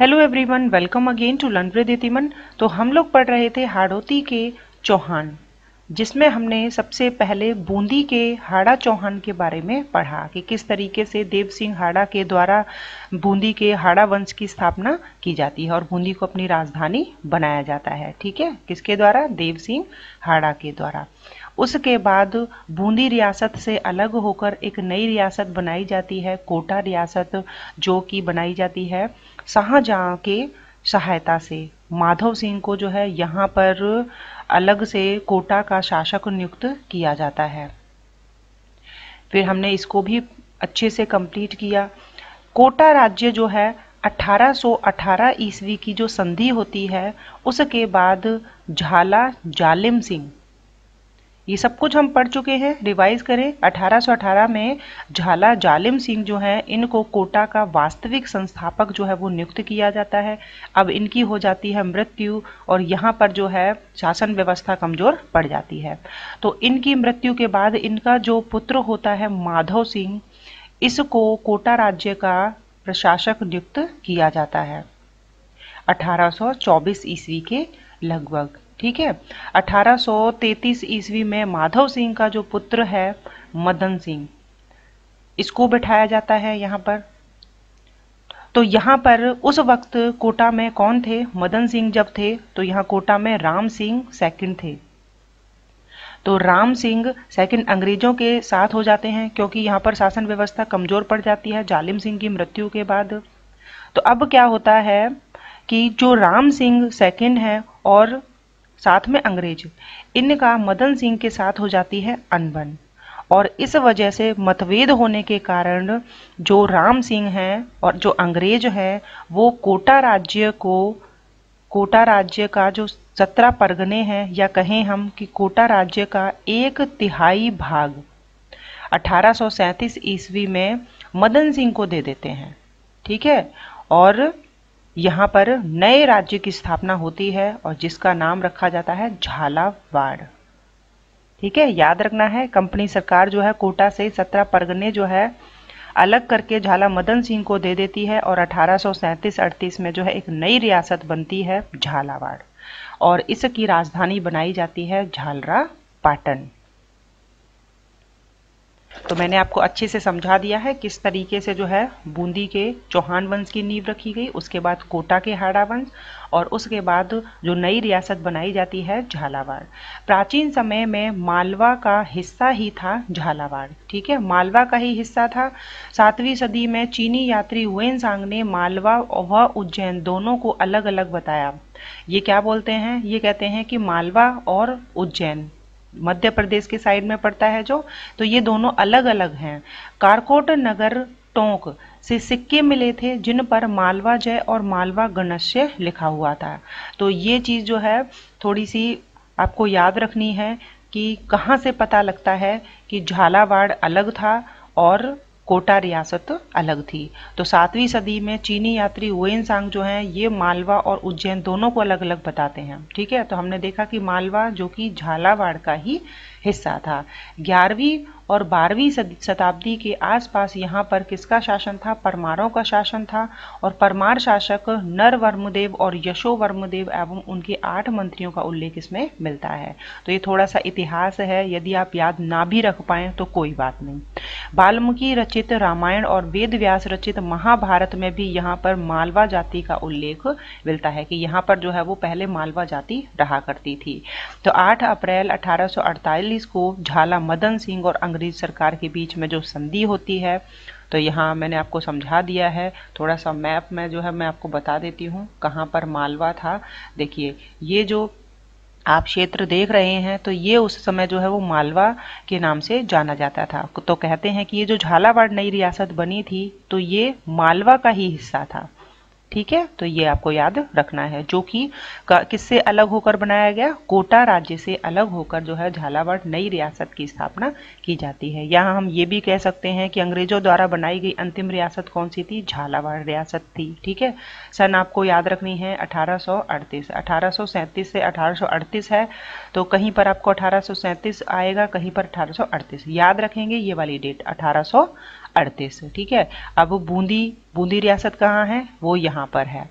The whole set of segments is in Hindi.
Hello everyone welcome again to learn with इतिमन तो हम लोग पढ़ रहे थे हाड़ोती के चौहान, जिसमें हमने सबसे पहले बूंदी के हाड़ा चौहान के बारे में पढ़ा कि किस तरीके से देव सिंह हाड़ा के द्वारा बूंदी के हाड़ा वंश की स्थापना की जाती है और बूंदी को अपनी राजधानी बनाया जाता है। ठीक है? किसके द्वारा? देव सिंह हाड़ा के द्वारा। उसके बाद बूंदी रियासत से अलग होकर एक नई रियासत बनाई जाती है, कोटा रियासत, जो कि बनाई जाती है शाहजहां के सहायता से। माधव सिंह को जो है, यहाँ पर अलग से कोटा का शासक नियुक्त किया जाता है। फिर हमने इसको भी अच्छे से कंप्लीट किया। कोटा राज्य जो है 1818 ईस्वी की जो संधि होती है, उसके बाद झाला जालिम सिंह ये सब कुछ हम पढ़ चुके हैं रिवाइज करें। 1818 में झाला जालिम सिंह जो हैं, इनको कोटा का वास्तविक संस्थापक जो है वो नियुक्त किया जाता है। अब इनकी हो जाती है मृत्यु और यहाँ पर जो है शासन व्यवस्था कमज़ोर पड़ जाती है। तो इनकी मृत्यु के बाद इनका जो पुत्र होता है माधव सिंह, इसको कोटा राज्य का प्रशासक नियुक्त किया जाता है। 1824 ईस्वी के लगभग। ठीक है? 1833 ईस्वी में माधव सिंह का जो पुत्र है, मदन सिंह, इसको बैठाया जाता है यहाँ पर। तो यहाँ पर उस वक्त कोटा में कौन थे? मदन सिंह जब थे तो यहाँ कोटा में राम सिंह सेकंड थे। तो राम सिंह सेकंड अंग्रेज़ों के साथ हो जाते हैं, क्योंकि यहाँ पर शासन व्यवस्था कमज़ोर पड़ जाती है, जालिम सिंह की मृत्यु के बाद। तो अब क्या होता है कि जो राम सिंह सेकंड है और साथ में अंग्रेज़। इनका मदन सिंह के साथ हो जाती है अनबन। और इस वजह से मतभेद होने के कारण जो राम सिंह हैं और जो अंग्रेज़ हैं, वो कोटा राज्य को, कोटा राज्य का जो सत्रह परगने हैं, या कहें हम कि कोटा राज्य का एक तिहाई भाग, अठारह सौ सैंतीस ईस्वी में मदन सिंह को दे देते हैं। ठीक है? और यहाँ पर नए राज्य की स्थापना होती है और जिसका नाम रखा जाता है झालावाड़। ठीक है, याद रखना है, कंपनी सरकार जो है कोटा से सत्रह परगने जो है, अलग करके झाला मदन सिंह को दे देती है और अठारह सौ में जो है एक नई रियासत बनती है झालावाड़। और इसकी राजधानी बनाई जाती है झालरा पाटन तो मैंने आपको अच्छे से समझा दिया है किस तरीके से जो है बूंदी के चौहान वंश की नींव रखी गई, उसके बाद कोटा के हाड़ा वंश और उसके बाद जो नई रियासत बनाई जाती है झालावाड़। प्राचीन समय में मालवा का हिस्सा ही था झालावाड़, ठीक है? मालवा का ही हिस्सा था। सातवीं सदी में चीनी यात्री वेन सांग ने मालवा व उज्जैन दोनों को अलग अलग बताया। ये क्या बोलते हैं? ये कहते हैं कि मालवा और उज्जैन। मध्य प्रदेश के साइड में पड़ता है जो तो ये दोनों अलग अलग हैं। कारकोट नगर टोंक से सिक्के मिले थे, जिन पर मालवा जय और मालवा गणस्य लिखा हुआ था। तो ये चीज़ जो है थोड़ी सी आपको याद रखनी है कि कहाँ से पता लगता है कि झालावाड़ अलग था और कोटा रियासत अलग थी। तो सातवीं सदी में चीनी यात्री वेन सांग जो हैं, ये मालवा और उज्जैन दोनों को अलग अलग बताते हैं। ठीक है? तो हमने देखा कि मालवा जो कि झालावाड़ का ही हिस्सा था। ग्यारहवीं और बारहवीं शताब्दी के आसपास यहाँ पर किसका शासन था? परमारों का शासन था और परमार शासक नर वर्मदेव और यशो वर्मदेव एवं उनके आठ मंत्रियों का उल्लेख इसमें मिलता है। तो ये थोड़ा सा इतिहास है, यदि आप याद ना भी रख पाए तो कोई बात नहीं। वाल्मीकि रचित रामायण और वेद व्यास रचित महाभारत में भी यहाँ पर मालवा जाति का उल्लेख मिलता है कि यहाँ पर जो है वो पहले मालवा जाति रहा करती थी। तो 8 अप्रैल अठारह सौ अड़तालीस को झाला मदन सिंह और अंग्रेज़ सरकार के बीच में जो संधि होती है तो यहाँ मैंने आपको समझा दिया है। थोड़ा सा मैप में जो है मैं आपको बता देती हूँ, कहाँ पर मालवा था। देखिए, ये जो आप क्षेत्र देख रहे हैं तो ये उस समय जो है वो मालवा के नाम से जाना जाता था। तो कहते हैं कि ये जो झालावाड़ नई रियासत बनी थी तो ये मालवा का ही हिस्सा था। ठीक है? तो ये आपको याद रखना है, जो कि किससे अलग होकर बनाया गया? कोटा राज्य से अलग होकर जो है झालावाड़ नई रियासत की स्थापना की जाती है। यहाँ हम ये भी कह सकते हैं कि अंग्रेज़ों द्वारा बनाई गई अंतिम रियासत कौन सी थी? झालावाड़ रियासत थी, ठीक है? सन आपको याद रखनी है, अठारह सौ से अठारह सौ अड़तीस है तो कहीं पर आपको अठारह सौ सैंतीस आएगा, कहीं पर अठारह सौ अड़तीस। याद रखेंगे ये वाली डेट, अठारह सौ अड़तीस, ठीक है? अब बूंदी बूंदी रियासत कहाँ है? वो यहाँ पर है।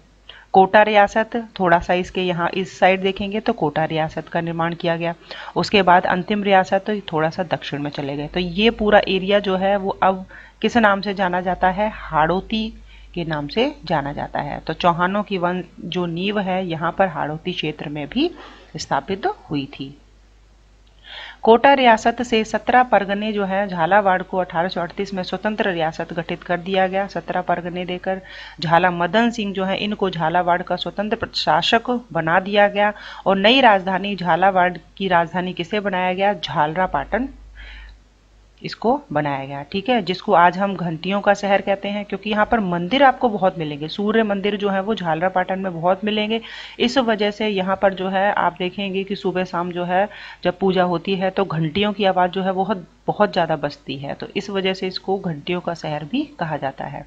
कोटा रियासत, थोड़ा सा इसके यहाँ, इस साइड देखेंगे तो कोटा रियासत का निर्माण किया गया। उसके बाद अंतिम रियासत तो थोड़ा सा दक्षिण में चले गए। तो ये पूरा एरिया जो है, वो अब किस नाम से जाना जाता है? हाड़ोती के नाम से जाना जाता है। तो चौहानों की वन, जो नींव है, यहाँ पर हाड़ोती क्षेत्र में भी स्थापित हुई थी। कोटा रियासत से सत्रह परगने जो है, झालावाड़ को 1838 में स्वतंत्र रियासत गठित कर दिया गया। सत्रह परगने देकर झाला मदन सिंह जो है, इनको झालावाड़ का स्वतंत्र प्रशासक बना दिया गया और नई राजधानी झालावाड़ की राजधानी किसे बनाया गया? झालरा पाटन इसको बनाया गया, ठीक है? जिसको आज हम घंटियों का शहर कहते हैं, क्योंकि यहाँ पर मंदिर आपको बहुत मिलेंगे। सूर्य मंदिर जो है, वो झालरा पाटन में बहुत मिलेंगे। इस वजह से यहाँ पर जो है, आप देखेंगे कि सुबह शाम जो है, जब पूजा होती है तो घंटियों की आवाज़ जो है बहुत बहुत ज़्यादा बसती है। तो इस वजह से इसको घंटियों का शहर भी कहा जाता है।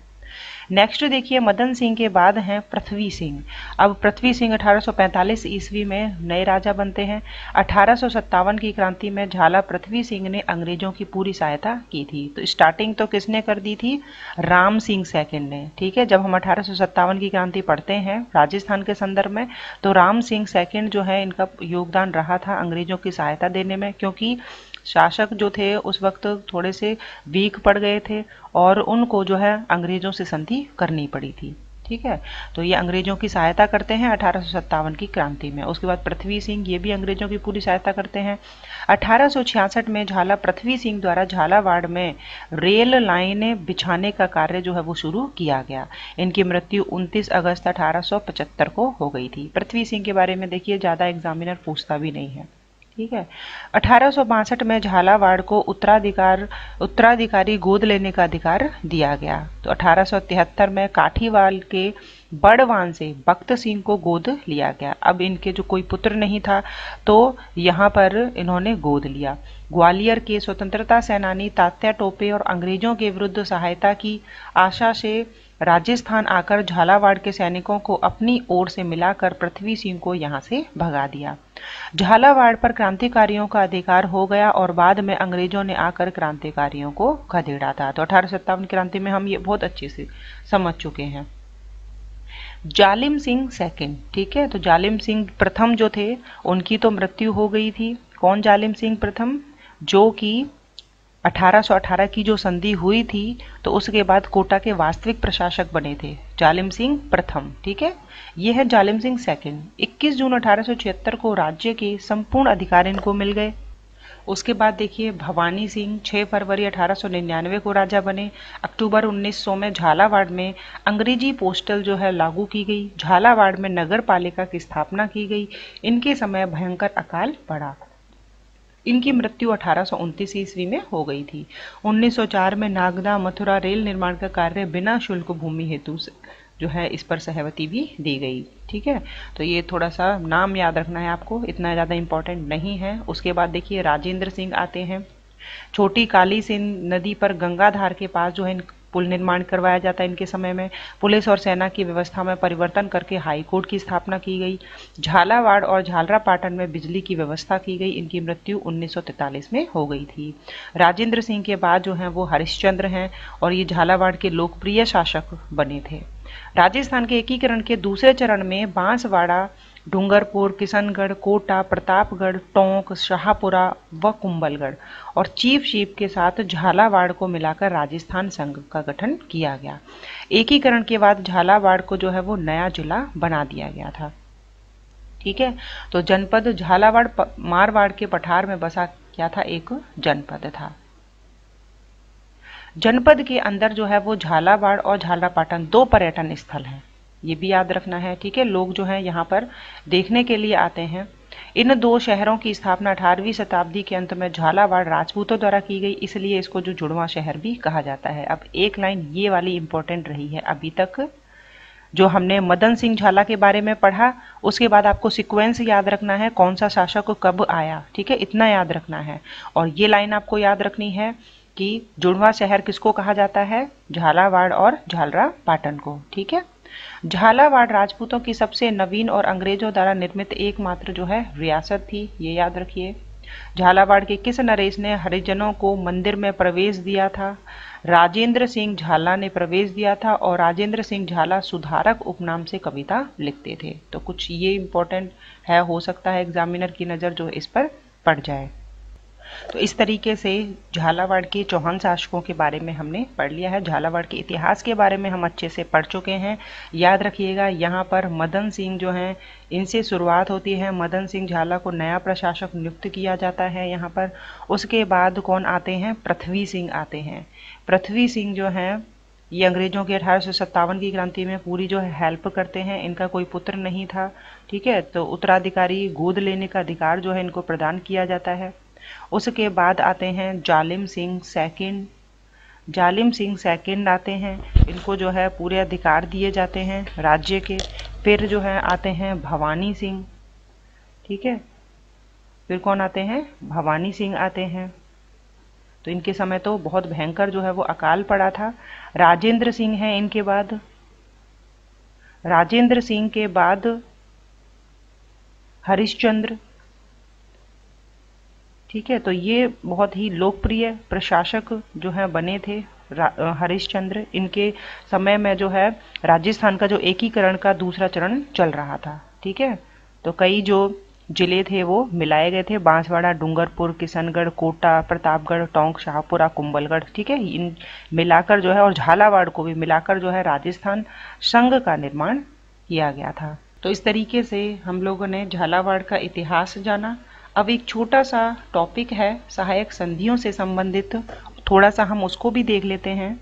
नेक्स्ट देखिए, मदन सिंह के बाद हैं पृथ्वी सिंह। अब पृथ्वी सिंह 1845 ईस्वी में नए राजा बनते हैं। अठारह सौ सत्तावन की क्रांति में झाला पृथ्वी सिंह ने अंग्रेज़ों की पूरी सहायता की थी। तो स्टार्टिंग तो किसने कर दी थी? राम सिंह सेकंड ने। ठीक है, जब हम अठारह सौ सत्तावन की क्रांति पढ़ते हैं राजस्थान के संदर्भ में तो राम सिंह सेकंड जो है, इनका योगदान रहा था अंग्रेज़ों की सहायता देने में, क्योंकि शासक जो थे, उस वक्त थोड़े से वीक पड़ गए थे और उनको जो है अंग्रेज़ों से संधि करनी पड़ी थी। ठीक है? तो ये अंग्रेज़ों की सहायता करते हैं अठारह सौ सत्तावन की क्रांति में। उसके बाद पृथ्वी सिंह, ये भी अंग्रेज़ों की पूरी सहायता करते हैं। अठारह सौ छियासठ में झाला, पृथ्वी सिंह द्वारा झालावाड़ में रेल लाइनें बिछाने का कार्य जो है वो शुरू किया गया। इनकी मृत्यु 29 अगस्त 1875 को हो गई थी। पृथ्वी सिंह के बारे में देखिए, ज़्यादा एग्जामिनर पूछता भी नहीं है। ठीक है। अठारह सौ बासठ में झालावाड़ को उत्तराधिकार, उत्तराधिकारी गोद लेने का अधिकार दिया गया। तो अठारह सौ तिहत्तर में काठीवाल के बड़वान से भक्त सिंह को गोद लिया गया। अब इनके जो कोई पुत्र नहीं था तो यहाँ पर इन्होंने गोद लिया। ग्वालियर के स्वतंत्रता सेनानी तात्या टोपे और अंग्रेज़ों के विरुद्ध सहायता की आशा से राजस्थान आकर झालावाड़ के सैनिकों को अपनी ओर से मिलाकर पृथ्वी सिंह को यहाँ से भगा दिया। झालावाड़ पर क्रांतिकारियों का अधिकार हो गया और बाद में अंग्रेज़ों ने आकर क्रांतिकारियों को खदेड़ा था। तो अठारह सौ सत्तावन क्रांति में हम ये बहुत अच्छे से समझ चुके हैं। जालिम सिंह सेकंड, ठीक है? तो जालिम सिंह प्रथम जो थे, उनकी तो मृत्यु हो गई थी। कौन जालिम सिंह प्रथम? जो कि 1818 की जो संधि हुई थी तो उसके बाद कोटा के वास्तविक प्रशासक बने थे, जालिम सिंह प्रथम, ठीक है? ये है जालिम सिंह सेकंड 21 जून अठारह सौ छिहत्तर को राज्य के संपूर्ण अधिकार इनको मिल गए। उसके बाद देखिए, भवानी सिंह 6 फरवरी 1899 को राजा बने। अक्टूबर 1900 में झालावाड़ में अंग्रेज़ी पोस्टल जो है लागू की गई। झालावाड़ में नगर पालिका की स्थापना की गई। इनके समय भयंकर अकाल पड़ा इनकी मृत्यु अठारह सौ उनतीस ईस्वी में हो गई थी। 1904 में नागदा मथुरा रेल निर्माण का कार्य बिना शुल्क भूमि हेतु जो है, इस पर सहमति भी दी गई। ठीक है? तो ये थोड़ा सा नाम याद रखना है आपको। इतना ज़्यादा इम्पोर्टेंट नहीं है। उसके बाद देखिए, राजेंद्र सिंह आते हैं। छोटी काली सिंह नदी पर गंगाधार के पास जो है पुल निर्माण करवाया जाता है इनके समय में। पुलिस और सेना की व्यवस्था में परिवर्तन करके हाई कोर्ट की स्थापना की गई। झालावाड़ और झालरा पाटन में बिजली की व्यवस्था की गई। इनकी मृत्यु 1943 में हो गई थी। राजेंद्र सिंह के बाद जो हैं, वो हरिश्चंद्र हैं और ये झालावाड़ के लोकप्रिय शासक बने थे। राजस्थान के एकीकरण के दूसरे चरण में बांसवाड़ा डूंगरपुर, किशनगढ़, कोटा, प्रतापगढ़, टोंक, शाहपुरा व कुंबलगढ़ और चीफ शीप के साथ झालावाड़ को मिलाकर राजस्थान संघ का गठन किया गया। एकीकरण के बाद झालावाड़ को जो है वो नया जिला बना दिया गया था। ठीक है? तो जनपद झालावाड़ मारवाड़ के पठार में बसा क्या था? एक जनपद था। जनपद के अंदर जो है वो झालावाड़ और झालापाटन दो पर्यटन स्थल हैं। ये भी याद रखना है, ठीक है? लोग जो हैं यहाँ पर देखने के लिए आते हैं। इन दो शहरों की स्थापना अठारहवीं शताब्दी के अंत में झालावाड़ राजपूतों द्वारा की गई, इसलिए इसको जो जुड़वा शहर भी कहा जाता है। अब एक लाइन ये वाली इंपॉर्टेंट रही है अभी तक, जो हमने मदन सिंह झाला के बारे में पढ़ा, उसके बाद आपको सिक्वेंस याद रखना है, कौन सा शासक कब आया, ठीक है? इतना याद रखना है। और ये लाइन आपको याद रखनी है कि जुड़वा शहर किसको कहा जाता है? झालावाड़ और झालरा पाटन को, ठीक है? झालावाड़ राजपूतों की सबसे नवीन और अंग्रेज़ों द्वारा निर्मित एकमात्र जो है, रियासत थी, ये याद रखिए। झालावाड़ के किस नरेश ने हरिजनों को मंदिर में प्रवेश दिया था? राजेंद्र सिंह झाला ने प्रवेश दिया था और राजेंद्र सिंह झाला सुधारक उपनाम से कविता लिखते थे। तो कुछ ये इंपॉर्टेंट है, हो सकता है एग्जामिनर की नज़र जो इस पर पड़ जाए। तो इस तरीके से झालावाड़ के चौहान शासकों के बारे में हमने पढ़ लिया है। झालावाड़ के इतिहास के बारे में हम अच्छे से पढ़ चुके हैं। याद रखिएगा, यहाँ पर मदन सिंह जो हैं, इनसे शुरुआत होती है। मदन सिंह झाला को नया प्रशासक नियुक्त किया जाता है यहाँ पर। उसके बाद कौन आते हैं? पृथ्वी सिंह आते हैं। पृथ्वी सिंह जो हैं, ये अंग्रेज़ों के अठारह सौ सत्तावन की क्रांति में पूरी जो है हेल्प करते हैं, इनका कोई पुत्र नहीं था, ठीक है? तो उत्तराधिकारी गोद लेने का अधिकार जो है, इनको प्रदान किया जाता है। उसके बाद आते हैं जालिम सिंह सेकंड जालिम सिंह सेकंड आते हैं, इनको जो है पूरे अधिकार दिए जाते हैं राज्य के। फिर जो है आते हैं भवानी सिंह। ठीक है? फिर कौन आते हैं? भवानी सिंह आते हैं। तो इनके समय तो बहुत भयंकर जो है वो अकाल पड़ा था। राजेंद्र सिंह है इनके बाद। राजेंद्र सिंह के बाद हरिश्चंद्र। ठीक है तो ये बहुत ही लोकप्रिय प्रशासक जो है, बने थे हरिश्चंद्र। इनके समय में जो है, राजस्थान का जो एकीकरण का दूसरा चरण चल रहा था, ठीक है? तो कई जो ज़िले थे, वो मिलाए गए थे। बांसवाड़ा, डूंगरपुर, किशनगढ़, कोटा, प्रतापगढ़, टोंक, शाहपुरा कुंबलगढ़ ठीक है? इन मिलाकर जो है, और झालावाड़ को भी मिलाकर जो है, राजस्थान संघ का निर्माण किया गया था। तो इस तरीके से हम लोगों ने झालावाड़ का इतिहास जाना अब एक छोटा सा टॉपिक है, सहायक संधियों से संबंधित। थोड़ा सा हम उसको भी देख लेते हैं।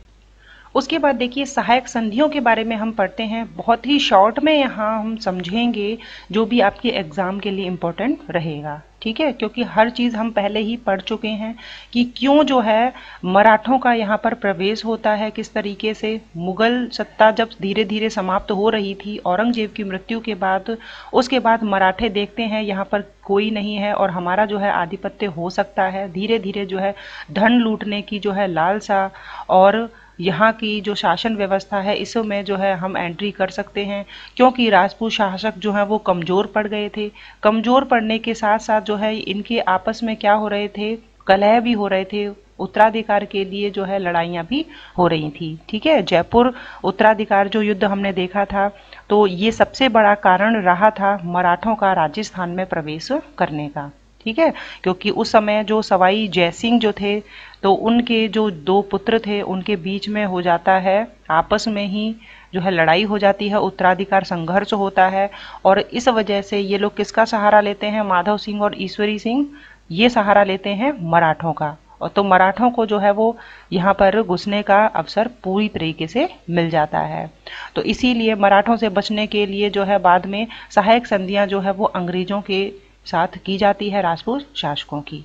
उसके बाद देखिए, सहायक संधियों के बारे में हम पढ़ते हैं। बहुत ही शॉर्ट में यहाँ हम समझेंगे जो भी आपके एग्ज़ाम के लिए इम्पोर्टेंट रहेगा। ठीक है? क्योंकि हर चीज़ हम पहले ही पढ़ चुके हैं कि क्यों जो है मराठों का यहाँ पर प्रवेश होता है, किस तरीके से मुगल सत्ता जब धीरे धीरे समाप्त हो रही थी, औरंगज़ेब की मृत्यु के बाद, उसके बाद मराठे देखते हैं, यहाँ पर कोई नहीं है और हमारा जो है आधिपत्य हो सकता है। धीरे धीरे जो है धन लूटने की जो है लालसा और यहाँ की जो शासन व्यवस्था है इसमें जो है हम एंट्री कर सकते हैं, क्योंकि राजपूत शासक जो है वो कमज़ोर पड़ गए थे। कमज़ोर पड़ने के साथ साथ जो है इनके आपस में क्या हो रहे थे? कलह भी हो रहे थे। उत्तराधिकार के लिए जो है लड़ाइयाँ भी हो रही थी। ठीक है? जयपुर उत्तराधिकार जो युद्ध हमने देखा था तो ये सबसे बड़ा कारण रहा था मराठों का राजस्थान में प्रवेश करने का। ठीक है? क्योंकि उस समय जो सवाई जयसिंह जो थे तो उनके जो दो पुत्र थे, उनके बीच में हो जाता है, आपस में ही जो है लड़ाई हो जाती है, उत्तराधिकार संघर्ष होता है और इस वजह से ये लोग किसका सहारा लेते हैं? माधव सिंह और ईश्वरी सिंह, ये सहारा लेते हैं मराठों का। और तो मराठों को जो है वो यहाँ पर घुसने का अवसर पूरी तरीके से मिल जाता है। तो इसीलिए मराठों से बचने के लिए जो है बाद में सहायक संधियाँ जो है वो अंग्रेज़ों के साथ की जाती है, राजपूत शासकों की।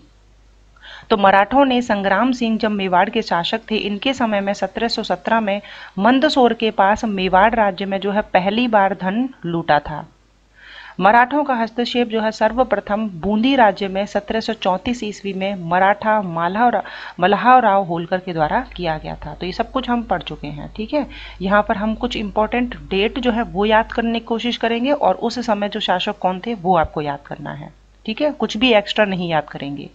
तो मराठों ने संग्राम सिंह जब मेवाड़ के शासक थे, इनके समय में 1717 में मंदसौर के पास मेवाड़ राज्य में जो है पहली बार धन लूटा था। मराठों का हस्तक्षेप जो है सर्वप्रथम बूंदी राज्य में सत्रह ईस्वी में मराठा मालहाव मल्हावराव होलकर के द्वारा किया गया था। तो ये सब कुछ हम पढ़ चुके हैं, ठीक है? यहाँ पर हम कुछ इंपॉर्टेंट डेट जो है वो याद करने की कोशिश करेंगे और उस समय जो शासक कौन थे वो आपको याद करना है। ठीक है? कुछ भी एक्स्ट्रा नहीं याद करेंगे।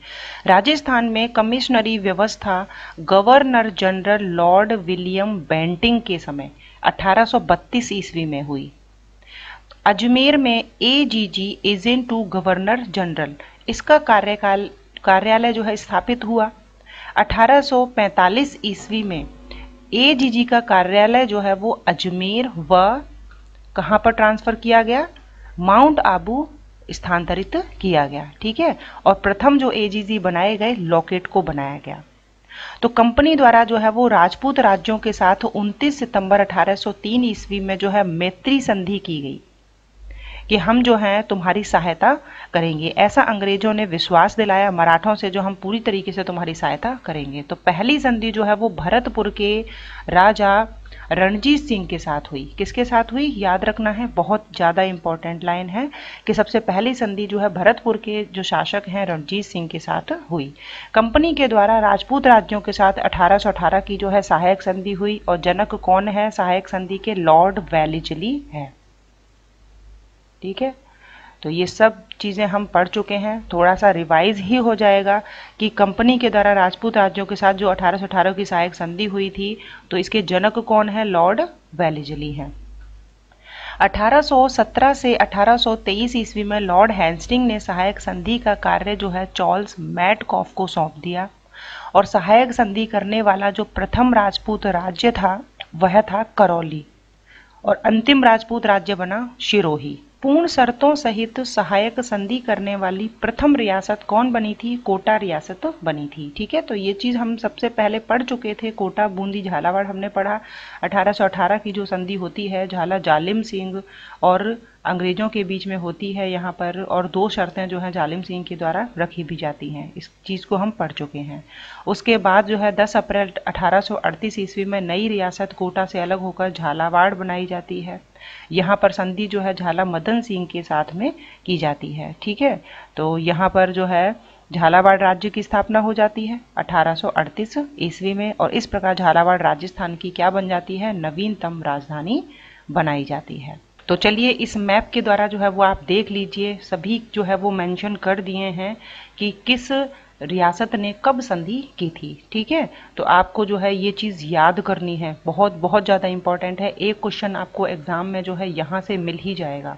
राजस्थान में कमिश्नरी व्यवस्था governor general Lord William Bentinck के समय 1832 ईस्वी में हुई। अजमेर में AGG agent to governor general इसका कार्यकाल, कार्यालय जो है स्थापित हुआ। 1845 ईस्वी में एजीजी का कार्यालय जो है वो अजमेर व कहाँ पर ट्रांसफ़र किया गया? माउंट आबू स्थानांतरित किया गया, ठीक है? और प्रथम जो एजीजी बनाए गए लॉकेट को बनाया गया। तो कंपनी द्वारा जो है वो राजपूत राज्यों के साथ 29 सितंबर 1803 ईस्वी में जो है मैत्री संधि की गई कि हम जो हैं, तुम्हारी सहायता करेंगे। ऐसा अंग्रेज़ों ने विश्वास दिलाया, मराठों से जो हम पूरी तरीके से तुम्हारी सहायता करेंगे। तो पहली संधि जो है वो भरतपुर के राजा रणजीत सिंह के साथ हुई। किसके साथ हुई? याद रखना है, बहुत ज़्यादा इंपॉर्टेंट लाइन है कि सबसे पहली संधि जो है भरतपुर के जो शासक हैं, रणजीत सिंह के साथ हुई। कंपनी के द्वारा राजपूत राज्यों के साथ 1818 की जो है सहायक संधि हुई और जनक कौन है? सहायक संधि के लॉर्ड वैलिजली है। ठीक है? तो ये सब चीज़ें हम पढ़ चुके हैं। थोड़ा सा रिवाइज ही हो जाएगा कि कंपनी के द्वारा राजपूत राज्यों के साथ जो अठारह सौ अठारह की सहायक संधि हुई थी तो इसके जनक कौन है? लॉर्ड वेलिजली हैं। 1817 से 1823 ईस्वी में लॉर्ड हैंस्टिंग ने सहायक संधि का कार्य जो है चार्ल्स मैटकॉफ को सौंप दिया। और सहायक संधि करने वाला जो प्रथम राजपूत राज्य था, वह था करौली और अंतिम राजपूत राज्य बना शिरोही पूर्ण शर्तों सहित सहायक संधि करने वाली प्रथम रियासत कौन बनी थी? कोटा रियासत बनी थी, ठीक है? तो ये चीज़ हम सबसे पहले पढ़ चुके थे। कोटा, बूंदी, झालावाड़ हमने पढ़ा। 1818 की जो संधि होती है, झाला जालिम सिंह और अंग्रेज़ों के बीच में होती है यहाँ पर, और दो शर्तें जो हैं जालिम सिंह के द्वारा रखी भी जाती हैं। इस चीज़ को हम पढ़ चुके हैं। उसके बाद जो है 10 अप्रैल अठारह सौ अड़तीस ईस्वी में नई रियासत कोटा से अलग होकर झालावाड़ बनाई जाती है। यहाँ पर संधि जो है झाला मदन सिंह के साथ में की जाती है, ठीक है? तो यहाँ पर जो है झालावाड़ राज्य की स्थापना हो जाती है 1838 ईस्वी में और इस प्रकार झालावाड़ राजस्थान की क्या बन जाती है? नवीनतम राजधानी बनाई जाती है। तो चलिए इस मैप के द्वारा जो है वो आप देख लीजिए। सभी जो है वो मेंशन कर दिए हैं कि किस रियासत ने कब संधि की थी, ठीक है? तो आपको जो है ये चीज़ याद करनी है। बहुत बहुत ज़्यादा इंपॉर्टेंट है। एक क्वेश्चन आपको एग्ज़ाम में जो है यहाँ से मिल ही जाएगा।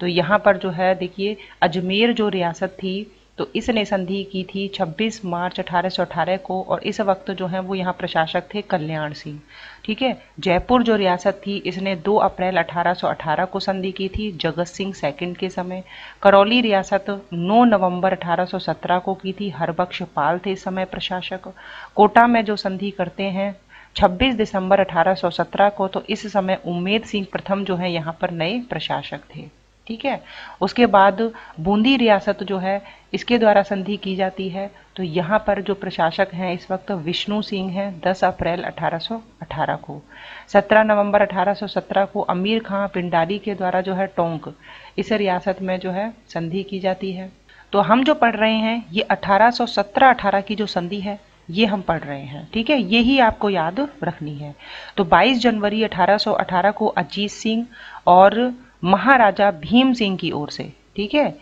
तो यहाँ पर जो है देखिए, अजमेर जो रियासत थी तो इसने संधि की थी 26 मार्च 1818 को, और इस वक्त जो है वो यहाँ प्रशासक थे कल्याण सिंह। ठीक है? जयपुर जो रियासत थी, इसने 2 अप्रैल 1818 को संधि की थी, जगत सिंह सेकंड के समय। करौली रियासत 9 नवंबर 1817 को की थी, हरबख्श पाल थे इस समय प्रशासक। कोटा में जो संधि करते हैं 26 दिसंबर 1817 को तो इस समय उम्मेद सिंह प्रथम जो है यहाँ पर नए प्रशासक थे। ठीक है? उसके बाद बूंदी रियासत जो है, इसके द्वारा संधि की जाती है। तो यहाँ पर जो प्रशासक हैं इस वक्त विष्णु सिंह हैं 10 अप्रैल 1818 को। 17 नवंबर 1817 को अमीर खां पिंडारी के द्वारा जो है टोंक, इस रियासत में जो है संधि की जाती है। तो हम जो पढ़ रहे हैं, ये 1817-18 की जो संधि है, ये हम पढ़ रहे हैं। ठीक है? यही आपको याद रखनी है। तो 22 जनवरी 1818 को अजीत सिंह और महाराजा भीम सिंह की ओर से, ठीक है?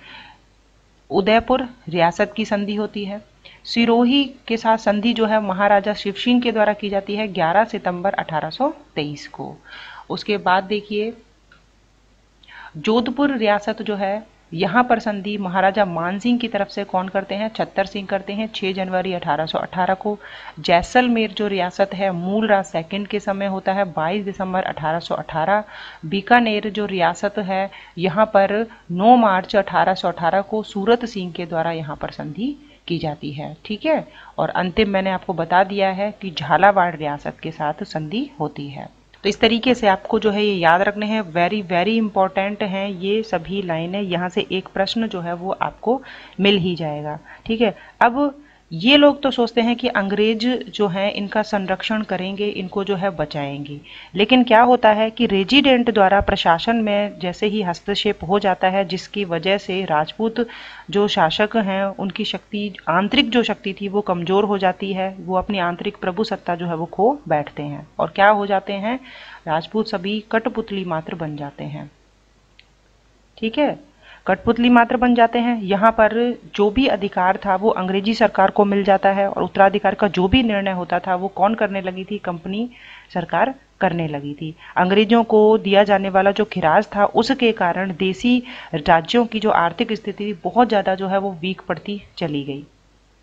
उदयपुर रियासत की संधि होती है। सिरोही के साथ संधि जो है, महाराजा शिव सिंह के द्वारा की जाती है 11 सितंबर 1823 को। उसके बाद देखिए, जोधपुर रियासत जो है यहाँ पर संधि महाराजा मान सिंह की तरफ़ से कौन करते हैं? छत्तर सिंह करते हैं। 6 जनवरी 1818 को जैसलमेर जो रियासत है, मूल राज सेकंड के समय होता है 22 दिसंबर 1818 बीकानेर जो रियासत है, यहाँ पर 9 मार्च 1818 को सूरत सिंह के द्वारा यहाँ पर संधि की जाती है। ठीक है? और अंतिम मैंने आपको बता दिया है कि झालावाड़ रियासत के साथ संधि होती है। तो इस तरीके से आपको जो है ये याद रखने हैं। वेरी वेरी इंपॉर्टेंट हैं ये सभी लाइनें। यहाँ से एक प्रश्न जो है वो आपको मिल ही जाएगा। ठीक है? अब ये लोग तो सोचते हैं कि अंग्रेज़ जो हैं, इनका संरक्षण करेंगे, इनको जो है बचाएँगे। लेकिन क्या होता है कि रेजिडेंट द्वारा प्रशासन में जैसे ही हस्तक्षेप हो जाता है, जिसकी वजह से राजपूत जो शासक हैं, उनकी शक्ति, आंतरिक जो शक्ति थी, वो कमज़ोर हो जाती है। वो अपनी आंतरिक प्रभु सत्ता जो है, वो खो बैठते हैं। और क्या हो जाते हैं? राजपूत सभी कठपुतली मात्र बन जाते हैं। ठीक है? कठपुतली मात्र बन जाते हैं। यहाँ पर जो भी अधिकार था वो अंग्रेज़ी सरकार को मिल जाता है और उत्तराधिकार का जो भी निर्णय होता था वो कौन करने लगी थी? कंपनी सरकार करने लगी थी। अंग्रेज़ों को दिया जाने वाला जो खिराज था उसके कारण देसी राज्यों की जो आर्थिक स्थिति बहुत ज़्यादा जो है वो वीक पड़ती चली गई।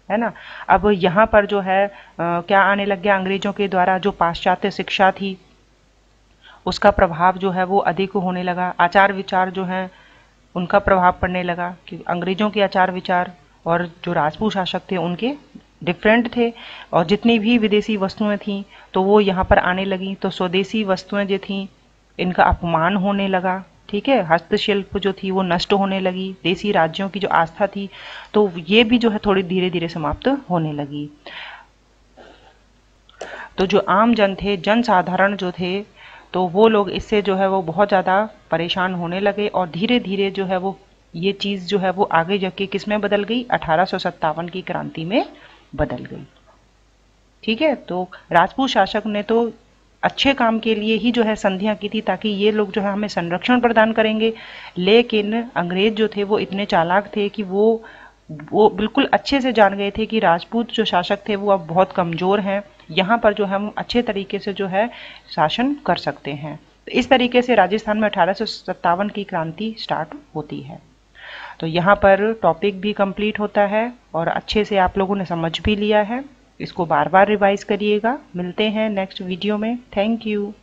है ना? अब यहाँ पर जो है आ, क्या आने लग गया अंग्रेज़ों के द्वारा? जो पाश्चात्य शिक्षा थी उसका प्रभाव जो है वो अधिक होने लगा। आचार विचार जो है उनका प्रभाव पड़ने लगा कि अंग्रेज़ों के आचार विचार और जो राजपूत शासक थे, उनके डिफरेंट थे। और जितनी भी विदेशी वस्तुएँ थीं तो वो यहाँ पर आने लगी। तो स्वदेशी वस्तुएँ जो थीं, इनका अपमान होने लगा, ठीक है? हस्तशिल्प जो थी, वो नष्ट होने लगी। देसी राज्यों की जो आस्था थी तो ये भी जो है, थोड़ी धीरे धीरे समाप्त होने लगी। तो जो आम जन थे जन साधारण जो थे तो वो लोग इससे जो है वो बहुत ज़्यादा परेशान होने लगे और धीरे धीरे जो है वो ये चीज़ जो है वो आगे जाके किसमें बदल गई? अठारह की क्रांति में बदल गई। ठीक है? तो राजपूत शासक ने तो अच्छे काम के लिए ही जो है संधियाँ की थी ताकि ये लोग जो है हमें संरक्षण प्रदान करेंगे। लेकिन अंग्रेज़ जो थे वो इतने चालाक थे कि वो वो बिल्कुल अच्छे से जान गए थे कि राजपूत जो शासक थे वो अब बहुत कमज़ोर हैं। यहाँ पर जो हम अच्छे तरीके से जो है शासन कर सकते हैं। तो इस तरीके से राजस्थान में अठारह सौ सत्तावन की क्रांति स्टार्ट होती है। तो यहाँ पर टॉपिक भी कंप्लीट होता है और अच्छे से आप लोगों ने समझ भी लिया है। इसको बार बार रिवाइज करिएगा। मिलते हैं नेक्स्ट वीडियो में। Thank you